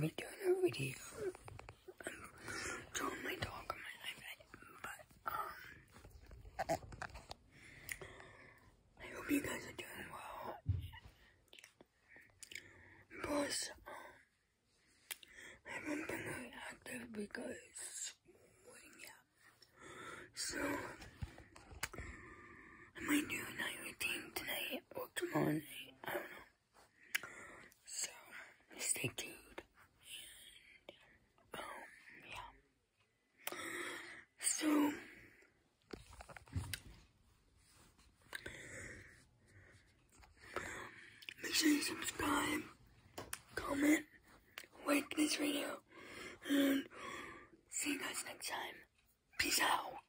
be doing a video. I'm showing my dog on my iPad, but um, I hope you guys are doing well. Plus, um, I haven't been really active because, well, yeah. So, I might do a night routine tonight or tomorrow night. I don't know. So, stay tuned. And, um, yeah. So, you subscribe, comment, like this video, and see you guys next time. Peace out.